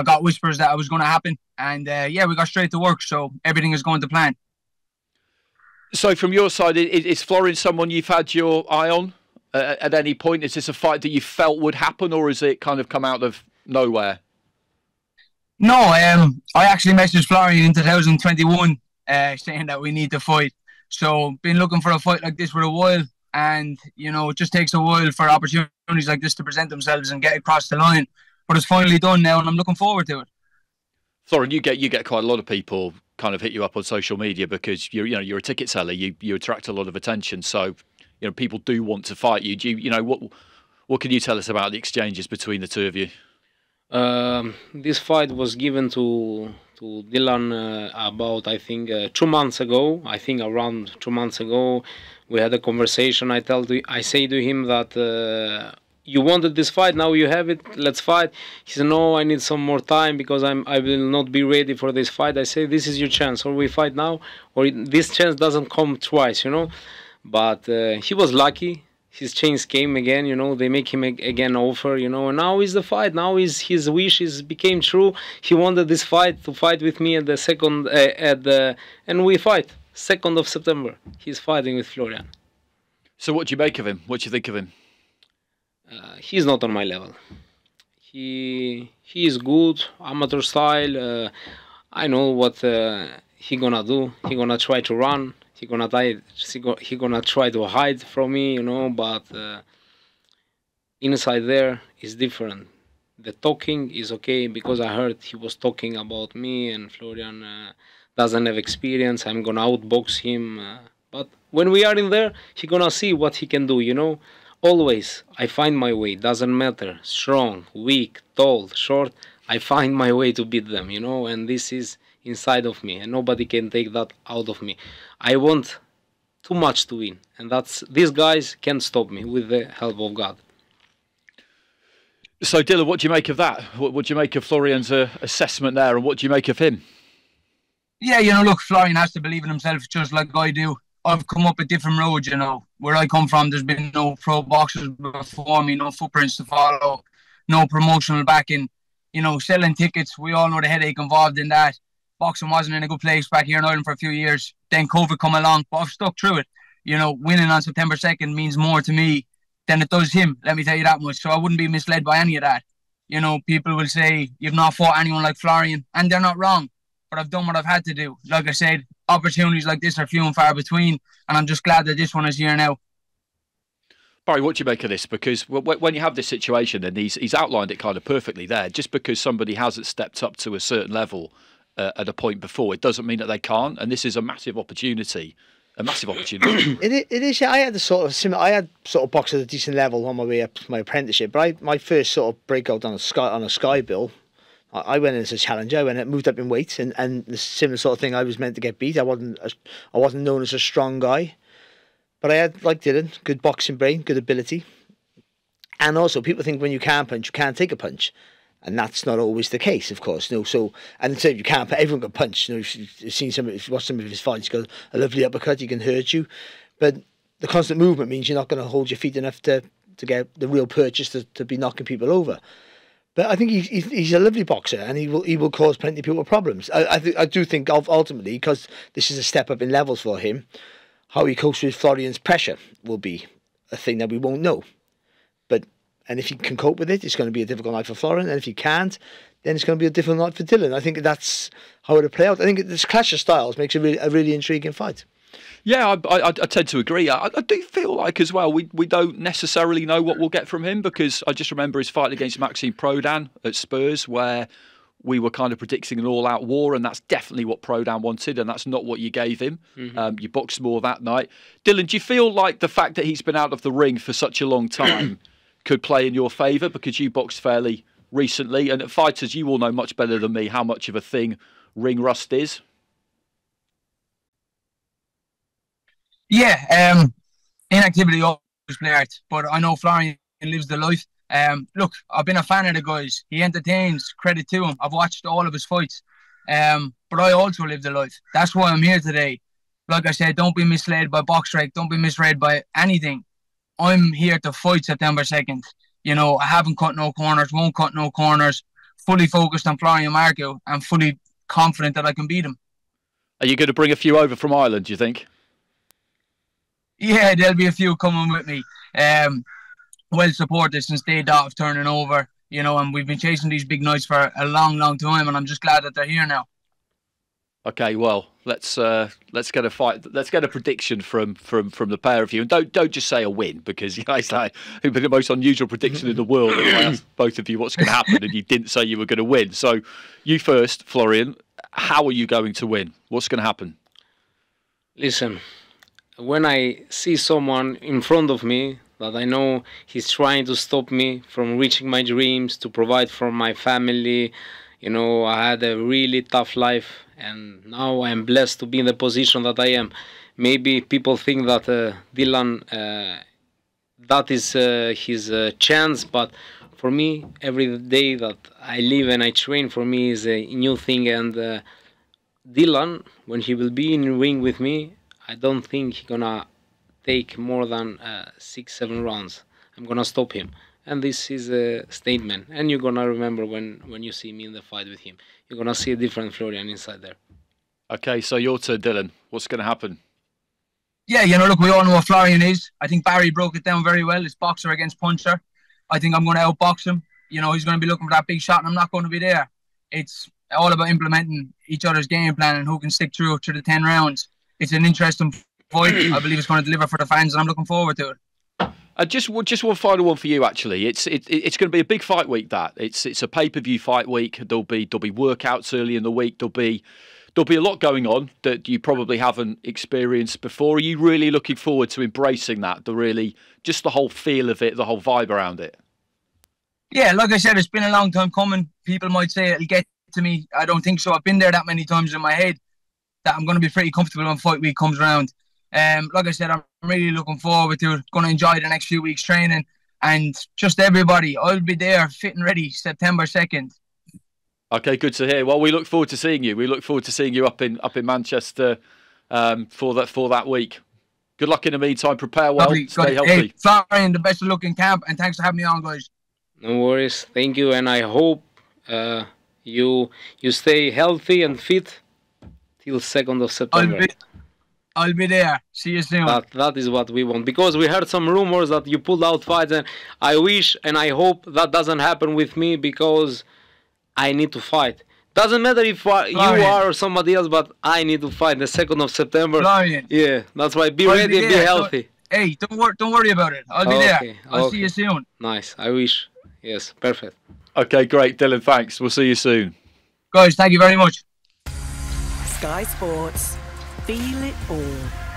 I got whispers that it was going to happen, and uh, yeah, we got straight to work. So everything is going to plan. So, from your side, is Florian someone you've had your eye on uh, at any point? Is this a fight that you felt would happen, or is it kind of come out of nowhere? No, um, I actually messaged Florian in 2021 uh, saying that we need to fight. So, been looking for a fight like this for a while, and you know, it just takes a while for opportunities like this to present themselves and get across the line. But it's finally done now, and I'm looking forward to it. Florian, you get you get quite a lot of people kind of hit you up on social media because you're you know you're a ticket seller. You you attract a lot of attention, so you know people do want to fight you. Do you you know what what can you tell us about the exchanges between the two of you? Um, this fight was given to to Dylan uh, about I think uh, two months ago. I think around two months ago, we had a conversation. I tell to, I say to him that uh, you wanted this fight now you have it let's fight. He said no i need some more time because i'm i will not be ready for this fight. I say this is your chance. Or we fight now or this chance doesn't come twice you know? But uh, he was lucky. His chance came again you know they make him again offer you know and now is the fight. Now is his wishes became true. He wanted this fight to fight with me at the second uh, at the and we fight. Second of september he's fighting with florian. So what do you make of him? What do you think of him uh, he's not on my level. He he is good amateur style. Uh, I know what uh, he gonna do. He gonna try to run. He gonna die. He, go, he gonna try to hide from me, you know. But uh, inside there is different. The talking is okay because I heard he was talking about me and Florian uh, doesn't have experience. I'm gonna outbox him. Uh, but when we are in there, he gonna see what he can do, you know. Always, I find my way, doesn't matter, strong, weak, tall, short, I find my way to beat them, you know, and this is inside of me, and nobody can take that out of me. I want too much to win, and that's these guys can't stop me with the help of God. So, Dylan, what do you make of that? What, what do you make of Florian's uh, assessment there, and what do you make of him? Yeah, you know, look, Florian has to believe in himself just like I do. I've come up a different road, you know. Where I come from, there's been no pro boxers before me, no footprints to follow, no promotional backing. You know, selling tickets, we all know the headache involved in that. Boxing wasn't in a good place back here in Ireland for a few years. Then COVID come along, but I've stuck through it. You know, winning on September 2nd means more to me than it does him, let me tell you that much. So I wouldn't be misled by any of that. You know, people will say, you've not fought anyone like Florian, and they're not wrong but I've done what I've had to do. Like I said, opportunities like this are few and far between, and I'm just glad that this one is here now. Barry, what do you make of this? Because when you have this situation, and he's he's outlined it kind of perfectly there. Just because somebody hasn't stepped up to a certain level uh, at a point before, it doesn't mean that they can't. And this is a massive opportunity, a massive opportunity. it, it is. Yeah, I had a sort of similar. I had sort of boxed at a decent level on my way up to my apprenticeship. But I, my first sort of breakout on a sky on a sky bill I went in as a challenger. I went and moved up in weight, and, and the similar sort of thing. I was meant to get beat. I wasn't a, I wasn't known as a strong guy, but I had like Dylan, good boxing brain, good ability, and also people think when you can't punch, you can't take a punch, and that's not always the case, of course. no, so and so you can't. Everyone can punch. You know, you've seen some, if you watch some of his fights, got a lovely uppercut. He can hurt you, but the constant movement means you're not going to hold your feet enough to to get the real purchase to, to be knocking people over. But I think he's, he's a lovely boxer, and he will he will cause plenty of people problems. I I, th- I do think of ultimately because this is a step up in levels for him, how he copes with Florian's pressure will be a thing that we won't know. But and if he can cope with it, it's going to be a difficult night for Florian, and if he can't, then it's going to be a difficult night for Dylan. I think that's how it'll play out. I think this clash of styles makes a really, a really intriguing fight. Yeah, I, I, I, tend to agree. I, I, do feel like as well we, we don't necessarily know what we'll get from him because I just remember his fight against Maxime Prodan at Spurs where we were kind of predicting an all-out war, and that's definitely what Prodan wanted, and that's not what you gave him. Mm-hmm. Um, you boxed more that night. Dylan, do you feel like the fact that he's been out of the ring for such a long time could play in your favour because you boxed fairly recently, and at fighters, you all know much better than me how much of a thing ring rust is. Yeah, um, inactivity always play art, but I know Florian lives the life. Um, look, I've been a fan of the guys. He entertains. Credit to him. I've watched all of his fights. Um, but I also live the life. That's why I'm here today. Like I said, don't be misled by box strike. Don't be misread by anything. I'm here to fight September second. You know, I haven't cut no corners. Won't cut no corners. fully focused on Florian Marku and fully confident that I can beat him. Are you going to bring a few over from Ireland? Do you think? Yeah, there'll be a few coming with me. Um, well supported since they thought of turning over, you know, and we've been chasing these big nights for a long, long time, and I'm just glad that they're here now. Okay, well, let's uh, let's get a fight. Let's get a prediction from from from the pair of you, and don't don't just say a win because you guys like it'd be the most unusual prediction in the world. If I asked both of you what's going to happen, and you didn't say you were going to win. So, you first, Florian. How are you going to win? What's going to happen? Listen, when I see someone in front of me that I know he's trying to stop me from reaching my dreams, to provide for my family. You know, I had a really tough life, and now I'm blessed to be in the position that I am. Maybe people think that uh, Dylan, uh, that is uh, his uh, chance, but for me, every day that I live and I train, for me is a new thing. And uh, Dylan, when he will be in ring with me, I don't think he's gonna take more than uh, six, seven rounds. I'm gonna stop him. And this is a statement. And you're gonna remember when when you see me in the fight with him, you're gonna see a different Florian inside there. Okay, so your turn, Dylan. What's going to happen? Yeah, you know, look, we all know what Florian is. I think Barry broke it down very well. It's boxer against puncher. I think I'm going to outbox him. You know, he's going to be looking for that big shot, and I'm not going to be there. It's all about implementing each other's game plan and who can stick through to the 10 rounds. It's an interesting fight. I believe it's going to deliver for the fans, and I'm looking forward to it. Uh, just just one final one for you. Actually, it's it, it's going to be a big fight week. That it's it's a pay per view fight week. There'll be there'll be workouts early in the week. There'll be there'll be a lot going on that you probably haven't experienced before. Are you really looking forward to embracing that? The really just the whole feel of it, the whole vibe around it. Yeah, like I said, it's been a long time coming. People might say it'll get to me. I don't think so. I've been there that many times in my head that I'm going to be pretty comfortable when fight week comes around. Um, like I said, I'm really looking forward to it. Going to enjoy the next few weeks training and just everybody. I'll be there, fit and ready, September second. Okay, good to hear. Well, we look forward to seeing you. We look forward to seeing you up in up in Manchester um, for that for that week. Good luck in the meantime. Prepare well. Lovely. Stay Good. healthy. Hey, Florian, the best of luck in camp, and thanks for having me on, guys. No worries. Thank you, and I hope uh, you you stay healthy and fit till second of I'll September. be, I'll be there. See you soon. That that is what we want because we heard some rumors that you pulled out fights, and I wish and I hope that doesn't happen with me because I need to fight. Doesn't matter if I, you are or somebody else, but I need to fight the second of September. Florian, Yeah, that's why. Be I'll ready and be there. healthy. Hey, don't worry, don't worry about it. I'll be Okay, there. I'll okay. see you soon. Nice. I wish. Yes, perfect. Okay, great, Dylan. Thanks. We'll see you soon. Guys, thank you very much. Sky Sports. Feel it all.